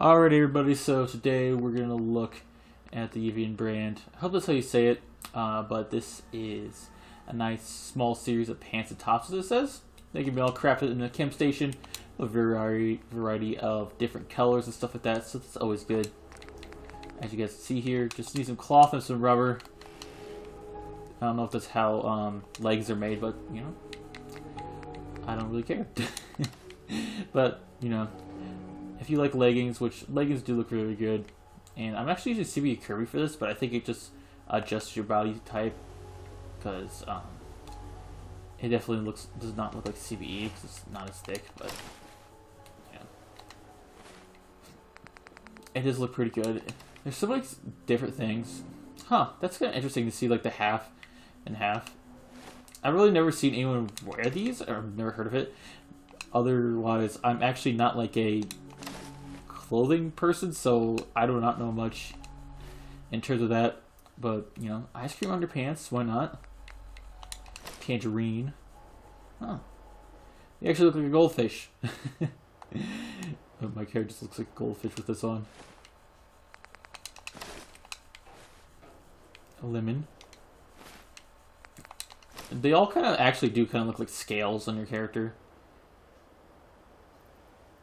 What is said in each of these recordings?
Alright, everybody, so today we're going to look at the Yivian brand. I hope that's how you say it, uh, but this is a nice small series of pants and tops, as it says. They can be all crafted in the chem station, a variety, variety of different colors and stuff like that, so that's always good. As you guys see here, just need some cloth and some rubber. I don't know if that's how um, legs are made, but, you know, I don't really care. but, you know, if you like leggings, which leggings do look really good, and I'm actually using CBBE Kirby for this, but I think it just adjusts your body type because um, it definitely looks does not look like CBBE because it's not as thick, but yeah, it does look pretty good. There's so many different things, huh? That's kind of interesting to see like the half and half. I've really never seen anyone wear these, or never heard of it. Otherwise, I'm actually not like a clothing person, so I do not know much in terms of that. But, you know, ice cream underpants, why not? Tangerine. Huh. You actually look like a goldfish. My character just looks like a goldfish with this on. A lemon. They all kind of actually do kind of look like scales on your character.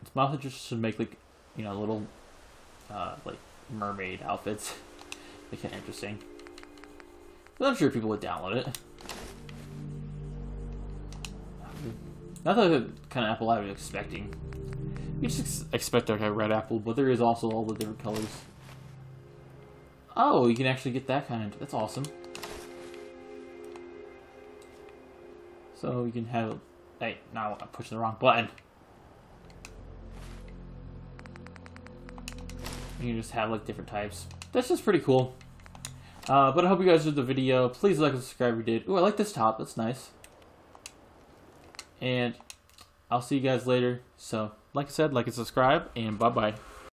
It's mouth just should make like you know, little, uh, like, mermaid outfits. They're kind of interesting. But I'm sure people would download it. Not the kind of apple I was expecting. You just expect like a red apple, but there is also all the different colors. Oh, you can actually get that kind. That's awesome. So you can have... Hey, now I'm pushing the wrong button. You can just have like different types. That's just pretty cool. Uh, but I hope you guys enjoyed the video. Please like and subscribe if you did. Ooh, I like this top. That's nice. And I'll see you guys later. So, like I said, like and subscribe, and bye-bye.